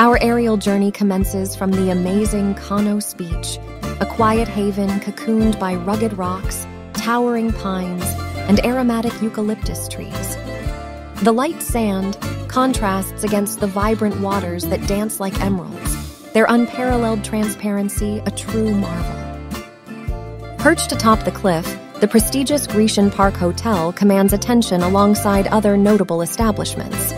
Our aerial journey commences from the amazing Konnos Beach, a quiet haven cocooned by rugged rocks, towering pines, and aromatic eucalyptus trees. The light sand contrasts against the vibrant waters that dance like emeralds, their unparalleled transparency a true marvel. Perched atop the cliff, the prestigious Grecian Park Hotel commands attention alongside other notable establishments.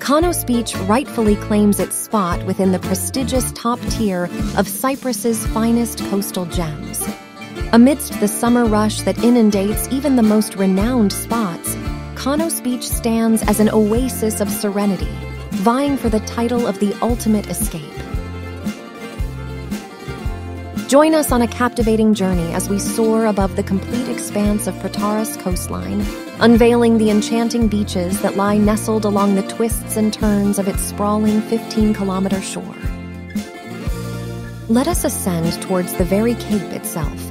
Konnos Beach rightfully claims its spot within the prestigious top tier of Cyprus's finest coastal gems. Amidst the summer rush that inundates even the most renowned spots, Konnos Beach stands as an oasis of serenity, vying for the title of the ultimate escape. Join us on a captivating journey as we soar above the complete expanse of Protaras coastline, unveiling the enchanting beaches that lie nestled along the twists and turns of its sprawling 15 kilometer shore. Let us ascend towards the very cape itself.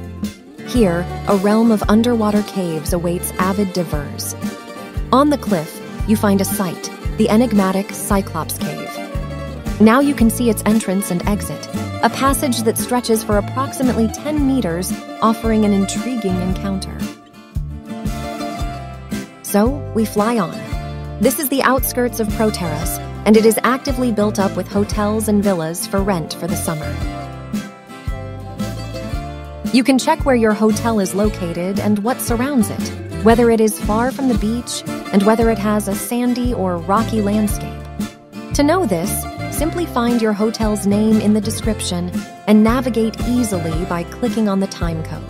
Here, a realm of underwater caves awaits avid divers. On the cliff, you find a site, the enigmatic Cyclops Cave. Now you can see its entrance and exit, a passage that stretches for approximately 10 meters, offering an intriguing encounter. So, we fly on. This is the outskirts of Protaras, and it is actively built up with hotels and villas for rent for the summer. You can check where your hotel is located and what surrounds it, whether it is far from the beach, and whether it has a sandy or rocky landscape. To know this, simply find your hotel's name in the description and navigate easily by clicking on the time code.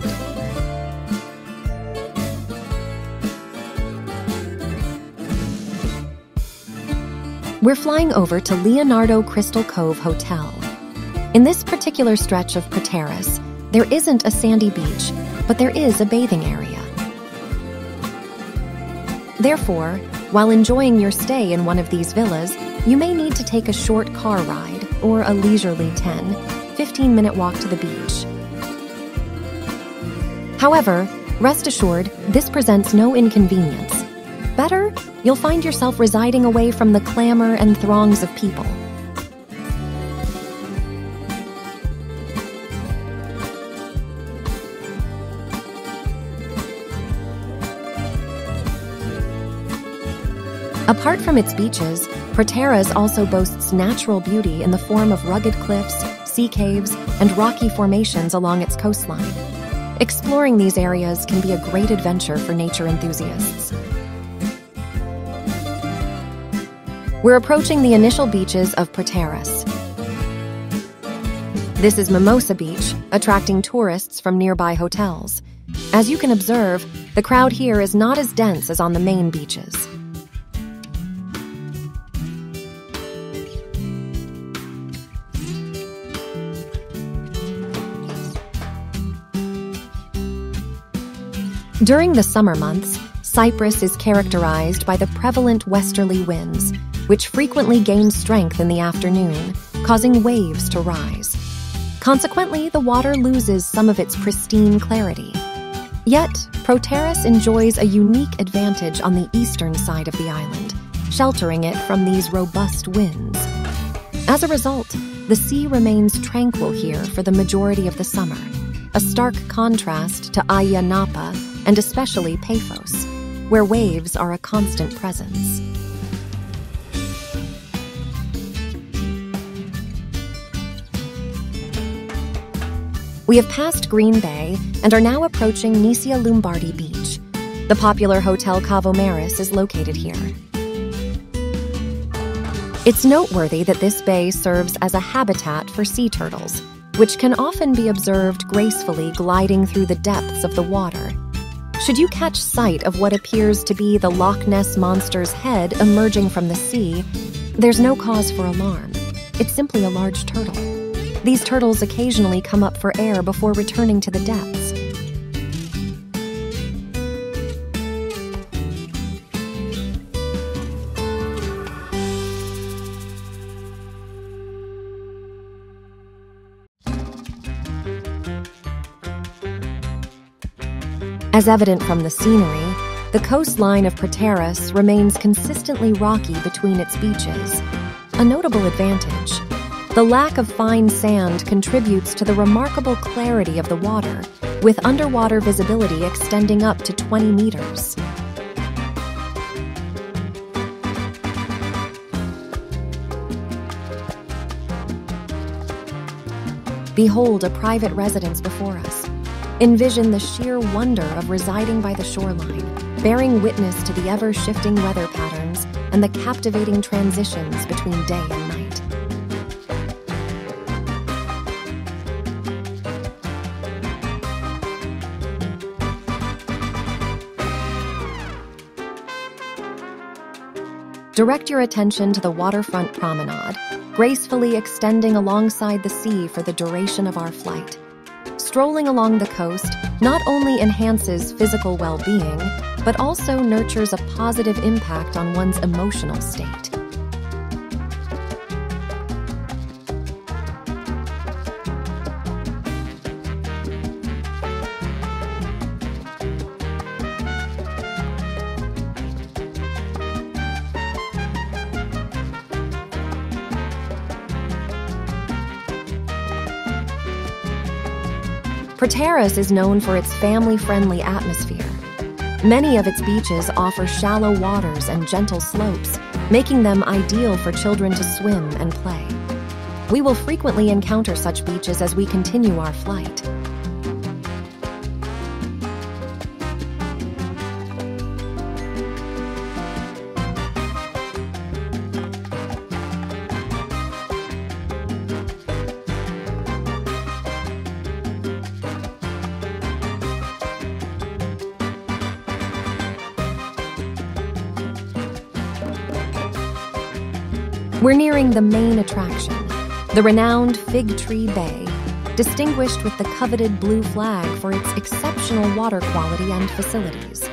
We're flying over to Leonardo Crystal Cove Hotel. In this particular stretch of Protaras, there isn't a sandy beach, but there is a bathing area. Therefore, while enjoying your stay in one of these villas, you may need to take a short car ride or a leisurely 10, 15 minute walk to the beach. However, rest assured, this presents no inconvenience. Better, you'll find yourself residing away from the clamor and throngs of people. Apart from its beaches, Protaras also boasts natural beauty in the form of rugged cliffs, sea caves, and rocky formations along its coastline. Exploring these areas can be a great adventure for nature enthusiasts. We're approaching the initial beaches of Protaras. This is Mimosa Beach, attracting tourists from nearby hotels. As you can observe, the crowd here is not as dense as on the main beaches. During the summer months, Cyprus is characterized by the prevalent westerly winds, which frequently gain strength in the afternoon, causing waves to rise. Consequently, the water loses some of its pristine clarity. Yet, Protaras enjoys a unique advantage on the eastern side of the island, sheltering it from these robust winds. As a result, the sea remains tranquil here for the majority of the summer, a stark contrast to Ayia Napa and especially Paphos, where waves are a constant presence. We have passed Green Bay and are now approaching Nisia Lombardi Beach. The popular Hotel Cavo Maris is located here. It's noteworthy that this bay serves as a habitat for sea turtles, which can often be observed gracefully gliding through the depths of the water. Should you catch sight of what appears to be the Loch Ness Monster's head emerging from the sea, there's no cause for alarm. It's simply a large turtle. These turtles occasionally come up for air before returning to the depths. As evident from the scenery, the coastline of Protaras remains consistently rocky between its beaches. a notable advantage. The lack of fine sand contributes to the remarkable clarity of the water, with underwater visibility extending up to 20 meters. Behold a private residence before us. Envision the sheer wonder of residing by the shoreline, bearing witness to the ever shifting weather patterns and the captivating transitions between day and night. Direct your attention to the waterfront promenade, gracefully extending alongside the sea for the duration of our flight. Strolling along the coast not only enhances physical well being, but also nurtures a positive impact on one's emotional state. Protaras is known for its family friendly atmosphere. Many of its beaches offer shallow waters and gentle slopes, making them ideal for children to swim and play. We will frequently encounter such beaches as we continue our flight. We're nearing the main attraction, the renowned Fig Tree Bay, distinguished with the coveted blue flag for its exceptional water quality and facilities.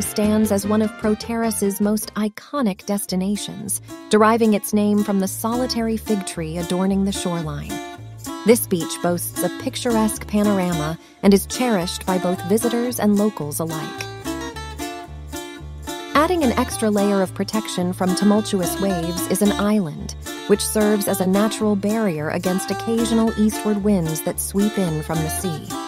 Stands as one of Protaras' most iconic destinations, deriving its name from the solitary fig tree adorning the shoreline. This beach boasts a picturesque panorama and is cherished by both visitors and locals alike. Adding an extra layer of protection from tumultuous waves is an island, which serves as a natural barrier against occasional eastward winds that sweep in from the sea.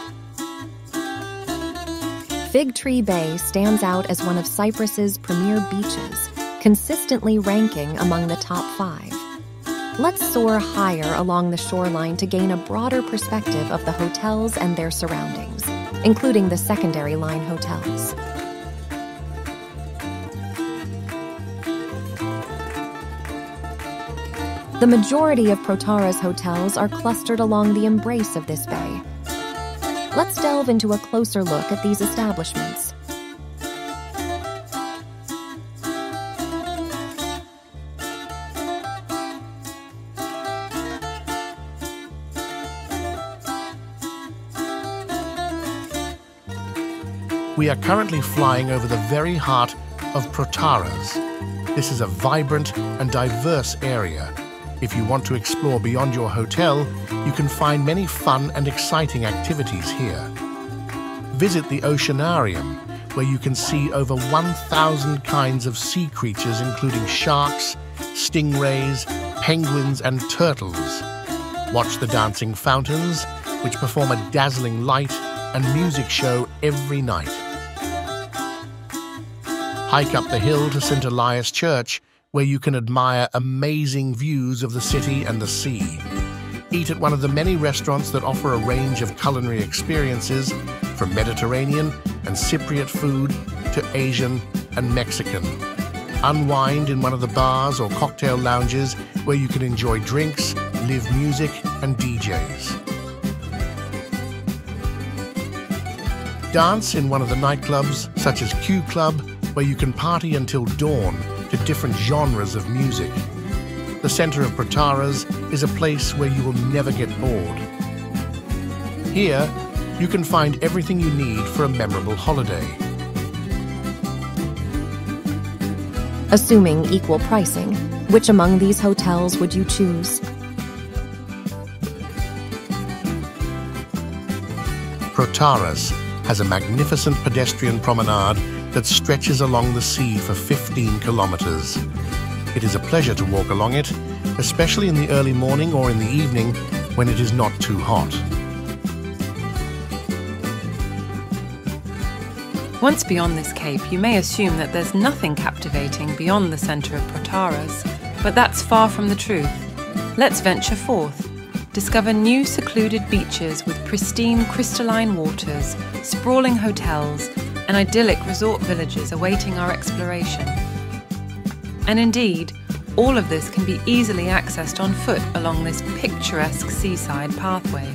Fig Tree Bay stands out as one of Cyprus's premier beaches, consistently ranking among the top five. Let's soar higher along the shoreline to gain a broader perspective of the hotels and their surroundings, including the secondary line hotels. The majority of Protaras' hotels are clustered along the embrace of this bay, Let's delve into a closer look at these establishments. We are currently flying over the very heart of Protaras. This is a vibrant and diverse area if you want to explore beyond your hotel, you can find many fun and exciting activities here. Visit the Oceanarium, where you can see over 1,000 kinds of sea creatures including sharks, stingrays, penguins and turtles. Watch the dancing fountains, which perform a dazzling light and music show every night. Hike up the hill to St. Elias Church, where you can admire amazing views of the city and the sea. Eat at one of the many restaurants that offer a range of culinary experiences, from Mediterranean and Cypriot food to Asian and Mexican. Unwind in one of the bars or cocktail lounges where you can enjoy drinks, live music, and DJs. Dance in one of the nightclubs, such as Q Club, where you can party until dawn to different genres of music. The the center of Protaras is a place where you will never get bored. Here, you can find everything you need for a memorable holiday. Assuming equal pricing, which among these hotels would you choose? Protaras has a magnificent pedestrian promenade that stretches along the sea for 15 kilometers. It is a pleasure to walk along it, especially in the early morning or in the evening when it is not too hot. Once beyond this cape, you may assume that there's nothing captivating beyond the centre of Protaras, but that's far from the truth. Let's venture forth, discover new secluded beaches with pristine crystalline waters, sprawling hotels, and idyllic resort villages awaiting our exploration. And indeed, all of this can be easily accessed on foot along this picturesque seaside pathway.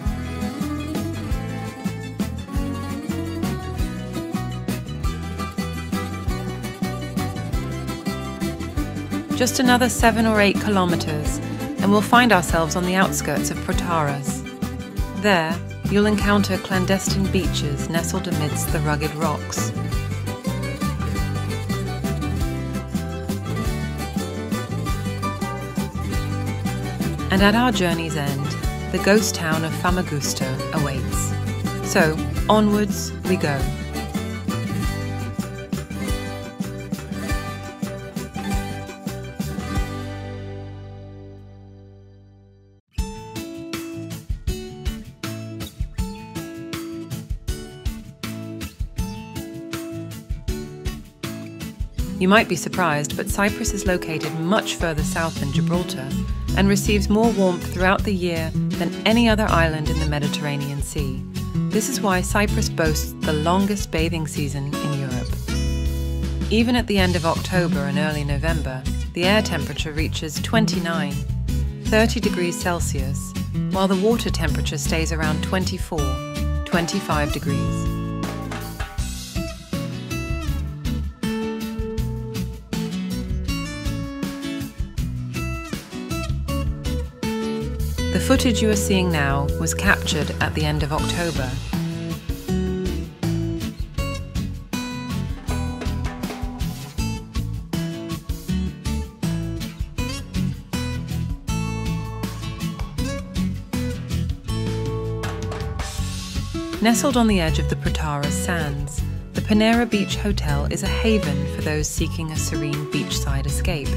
Just another seven or eight kilometres, and we'll find ourselves on the outskirts of Protaras. There, you'll encounter clandestine beaches nestled amidst the rugged rocks. And at our journey's end, the ghost town of Famagusta awaits. So, onwards we go. You might be surprised, but Cyprus is located much further south than Gibraltar and receives more warmth throughout the year than any other island in the Mediterranean Sea. This is why Cyprus boasts the longest bathing season in Europe. Even at the end of October and early November, the air temperature reaches 29, 30 degrees Celsius, while the water temperature stays around 24, 25 degrees. The footage you are seeing now was captured at the end of October. Nestled on the edge of the Protaras Sands, the Pernera Beach Hotel is a haven for those seeking a serene beachside escape.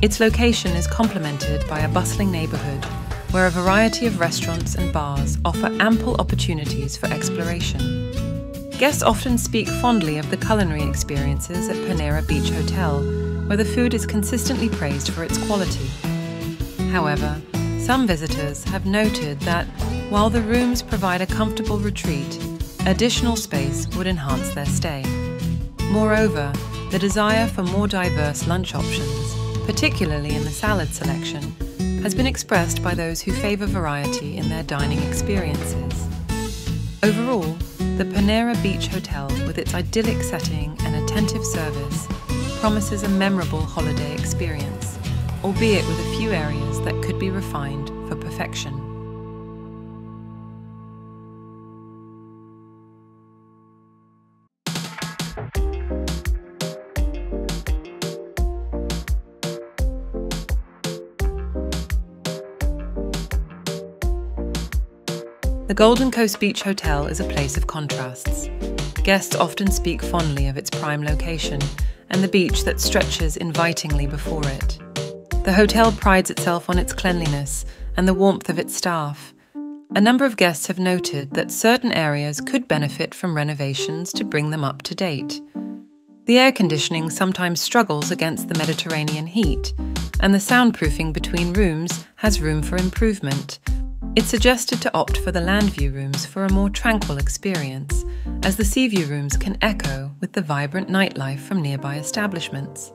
Its location is complemented by a bustling neighbourhood where a variety of restaurants and bars offer ample opportunities for exploration. Guests often speak fondly of the culinary experiences at Pernera Beach Hotel, where the food is consistently praised for its quality. However, some visitors have noted that while the rooms provide a comfortable retreat, additional space would enhance their stay. Moreover, the desire for more diverse lunch options, particularly in the salad selection, has been expressed by those who favour variety in their dining experiences. Overall, the Pernera Beach Hotel, with its idyllic setting and attentive service, promises a memorable holiday experience, albeit with a few areas that could be refined for perfection. The Golden Coast Beach Hotel is a place of contrasts. Guests often speak fondly of its prime location and the beach that stretches invitingly before it. The hotel prides itself on its cleanliness and the warmth of its staff. A number of guests have noted that certain areas could benefit from renovations to bring them up to date. The air conditioning sometimes struggles against the Mediterranean heat, and the soundproofing between rooms has room for improvement. It's suggested to opt for the land view rooms for a more tranquil experience, as the sea view rooms can echo with the vibrant nightlife from nearby establishments.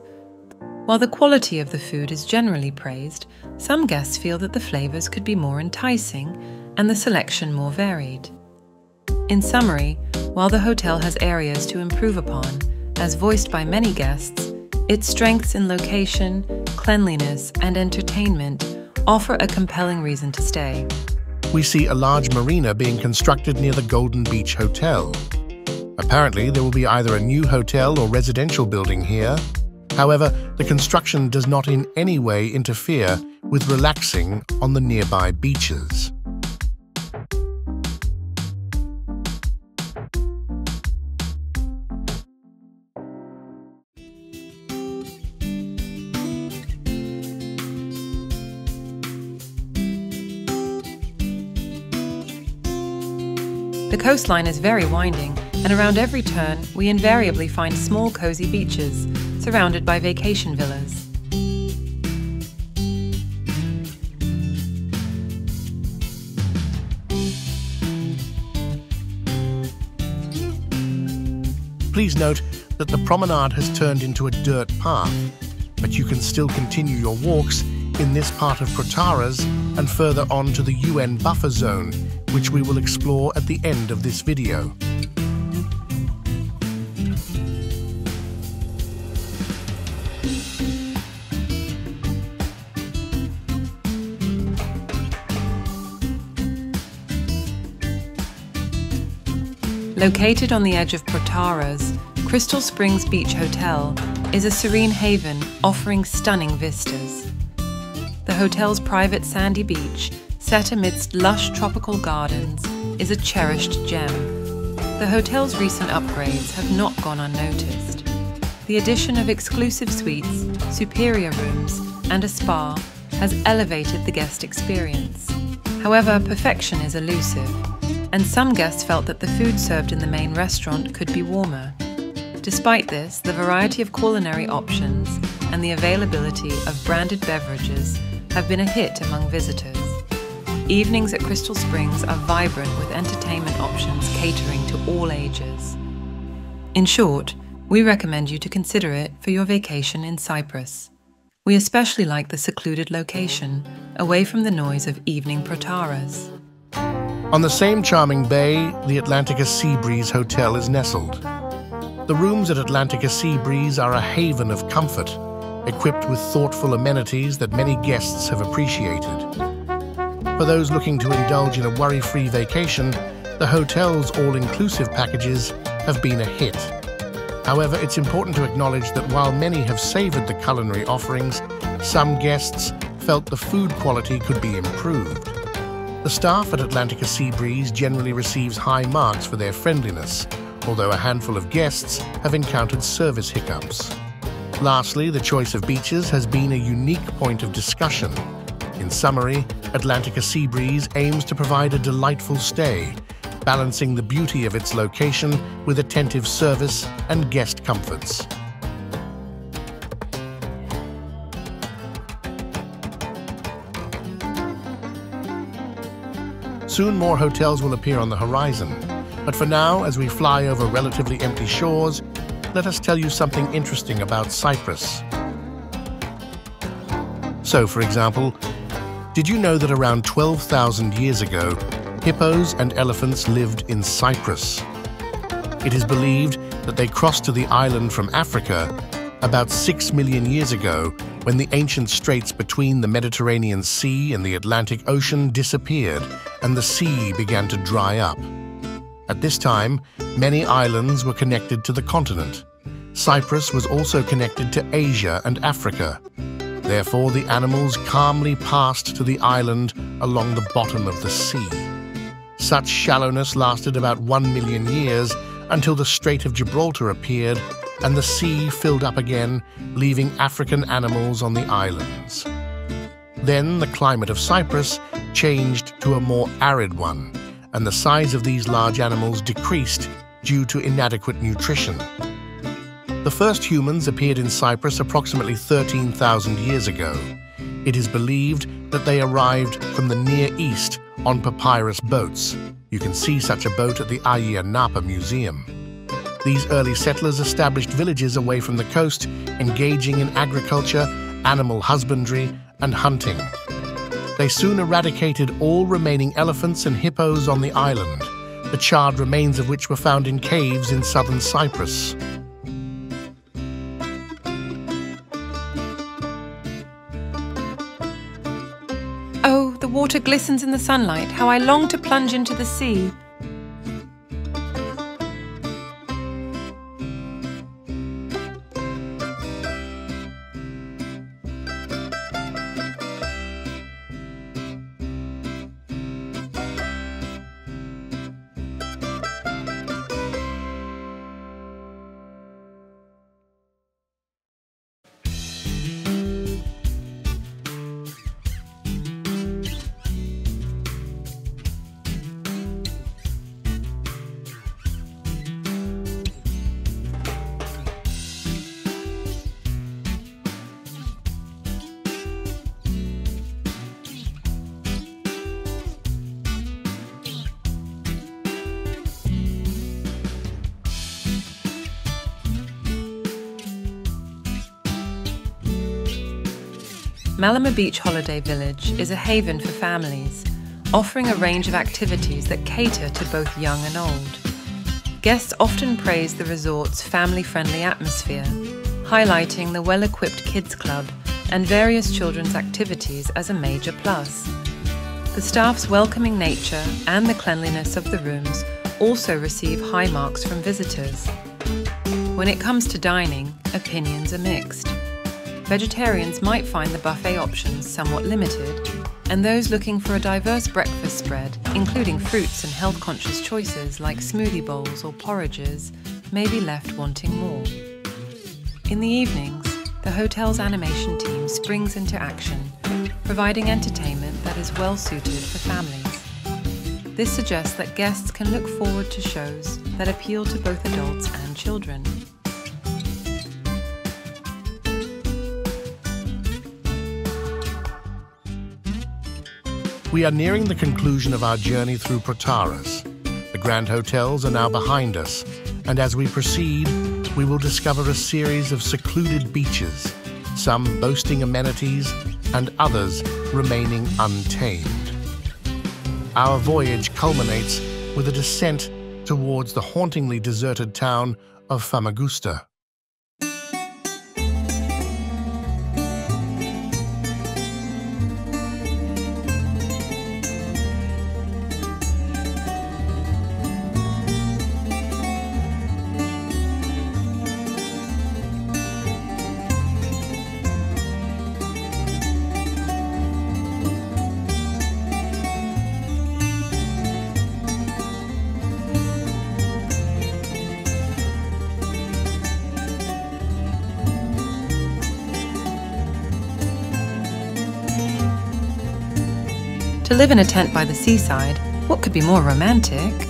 While the quality of the food is generally praised, some guests feel that the flavours could be more enticing and the selection more varied. In summary, while the hotel has areas to improve upon, as voiced by many guests, Its strengths in location, cleanliness, and entertainment offer a compelling reason to stay. We see a large marina being constructed near the Golden Beach Hotel. Apparently, there will be either a new hotel or residential building here. However, the construction does not in any way interfere with relaxing on the nearby beaches. The coastline is very winding, and around every turn, we invariably find small cozy beaches, surrounded by vacation villas. Please note that the promenade has turned into a dirt path, but you can still continue your walks in this part of Protaras and further on to the UN buffer zone, which we will explore at the end of this video. Located on the edge of Protaras, Crystal Springs Beach Hotel is a serene haven offering stunning vistas. The hotel's private sandy beach, set amidst lush tropical gardens, is a cherished gem. The hotel's recent upgrades have not gone unnoticed. The addition of exclusive suites, superior rooms, and a spa has elevated the guest experience. However, perfection is elusive and some guests felt that the food served in the main restaurant could be warmer. Despite this, the variety of culinary options and the availability of branded beverages have been a hit among visitors. Evenings at Crystal Springs are vibrant with entertainment options catering to all ages. In short, we recommend you to consider it for your vacation in Cyprus. We especially like the secluded location, away from the noise of evening protaras. On the same charming bay, the Atlantica Seabreeze Hotel is nestled. The rooms at Atlantica Seabreeze are a haven of comfort, equipped with thoughtful amenities that many guests have appreciated. For those looking to indulge in a worry-free vacation, the hotel's all-inclusive packages have been a hit. However, it's important to acknowledge that while many have savored the culinary offerings, some guests felt the food quality could be improved. The staff at Atlantica Seabreeze generally receives high marks for their friendliness, although a handful of guests have encountered service hiccups. Lastly, the choice of beaches has been a unique point of discussion. In summary, Atlantica Sea Breeze aims to provide a delightful stay, balancing the beauty of its location with attentive service and guest comforts. Soon more hotels will appear on the horizon. But for now, as we fly over relatively empty shores, let us tell you something interesting about Cyprus. So, for example, did you know that around 12,000 years ago, hippos and elephants lived in Cyprus? It is believed that they crossed to the island from Africa about 6 million years ago when the ancient straits between the Mediterranean Sea and the Atlantic Ocean disappeared and the sea began to dry up. At this time, many islands were connected to the continent. Cyprus was also connected to Asia and Africa. Therefore, the animals calmly passed to the island along the bottom of the sea. Such shallowness lasted about one million years until the Strait of Gibraltar appeared and the sea filled up again, leaving African animals on the islands. Then the climate of Cyprus changed to a more arid one, and the size of these large animals decreased due to inadequate nutrition. The first humans appeared in Cyprus approximately 13,000 years ago. It is believed that they arrived from the Near East on papyrus boats. You can see such a boat at the Ayia Napa Museum. These early settlers established villages away from the coast, engaging in agriculture, animal husbandry, and hunting. They soon eradicated all remaining elephants and hippos on the island, the charred remains of which were found in caves in southern Cyprus. Water glistens in the sunlight, how I long to plunge into the sea. Malama Beach Holiday Village is a haven for families, offering a range of activities that cater to both young and old. Guests often praise the resort's family friendly atmosphere, highlighting the well equipped kids club and various children's activities as a major plus. The staff's welcoming nature and the cleanliness of the rooms also receive high marks from visitors. When it comes to dining, opinions are mixed vegetarians might find the buffet options somewhat limited, and those looking for a diverse breakfast spread, including fruits and health conscious choices like smoothie bowls or porridges, may be left wanting more. In the evenings, the hotel's animation team springs into action, providing entertainment that is well suited for families. This suggests that guests can look forward to shows that appeal to both adults and children. We are nearing the conclusion of our journey through Protaras. The grand hotels are now behind us, and as we proceed, we will discover a series of secluded beaches, some boasting amenities and others remaining untamed. Our voyage culminates with a descent towards the hauntingly deserted town of Famagusta. Live in a tent by the seaside, what could be more romantic?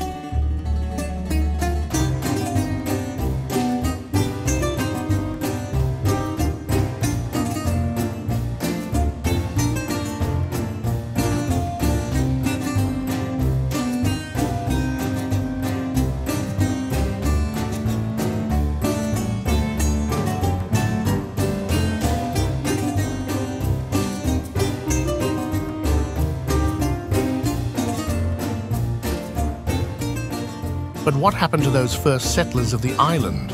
What happened to those first settlers of the island?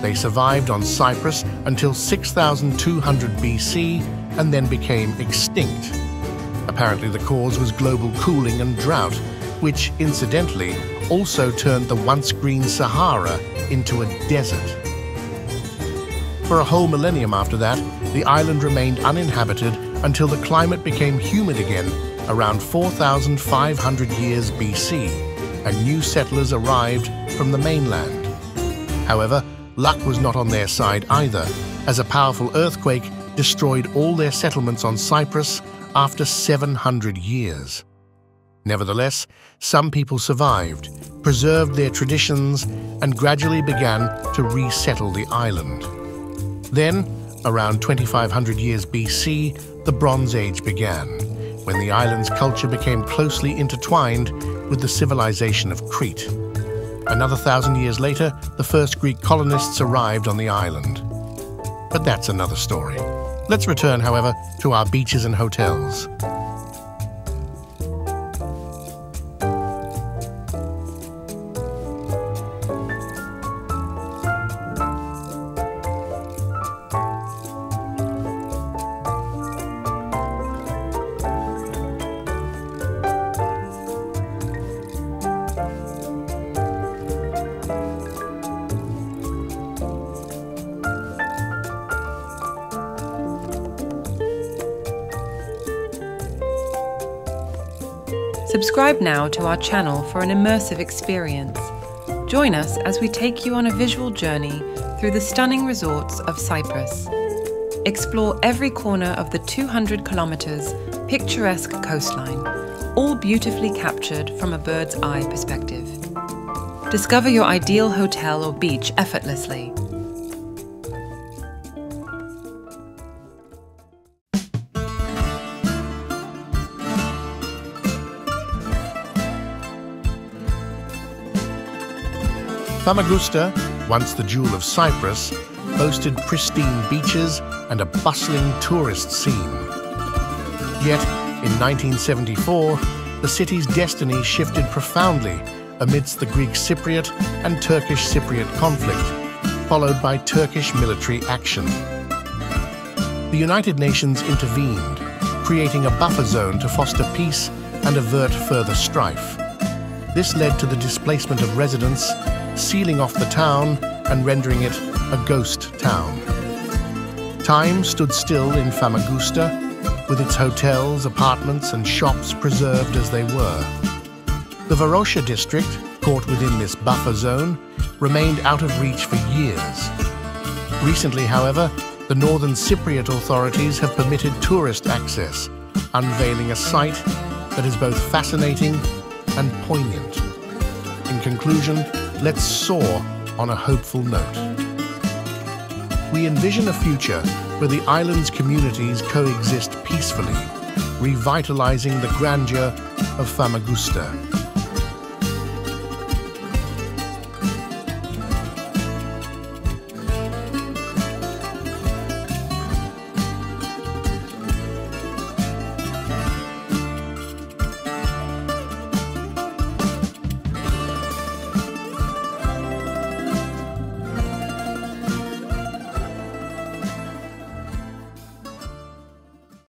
They survived on Cyprus until 6200 BC and then became extinct. Apparently, the cause was global cooling and drought, which incidentally also turned the once green Sahara into a desert. For a whole millennium after that, the island remained uninhabited until the climate became humid again around 4,500 years BC and new settlers arrived from the mainland. However, luck was not on their side either, as a powerful earthquake destroyed all their settlements on Cyprus after 700 years. Nevertheless, some people survived, preserved their traditions, and gradually began to resettle the island. Then, around 2500 years BC, the Bronze Age began, when the island's culture became closely intertwined with the civilization of Crete. Another thousand years later, the first Greek colonists arrived on the island. But that's another story. Let's return, however, to our beaches and hotels. Subscribe now to our channel for an immersive experience. Join us as we take you on a visual journey through the stunning resorts of Cyprus. Explore every corner of the 200 kilometers picturesque coastline, all beautifully captured from a bird's eye perspective. Discover your ideal hotel or beach effortlessly. Famagusta, once the jewel of Cyprus, boasted pristine beaches and a bustling tourist scene. Yet, in 1974, the city's destiny shifted profoundly amidst the Greek Cypriot and Turkish Cypriot conflict, followed by Turkish military action. The United Nations intervened, creating a buffer zone to foster peace and avert further strife. This led to the displacement of residents sealing off the town and rendering it a ghost town. Time stood still in Famagusta, with its hotels, apartments, and shops preserved as they were. The Varosha district, caught within this buffer zone, remained out of reach for years. Recently, however, the Northern Cypriot authorities have permitted tourist access, unveiling a sight that is both fascinating and poignant. In conclusion, let's soar on a hopeful note. We envision a future where the island's communities coexist peacefully, revitalizing the grandeur of Famagusta.